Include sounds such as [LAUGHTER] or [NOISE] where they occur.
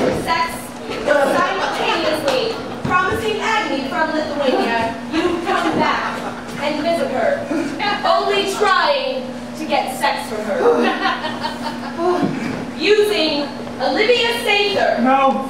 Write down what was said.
for sex simultaneously, promising Agni from Lithuania You come back and visit her, only trying to get sex from her. [LAUGHS] Using Olivia Sather. No.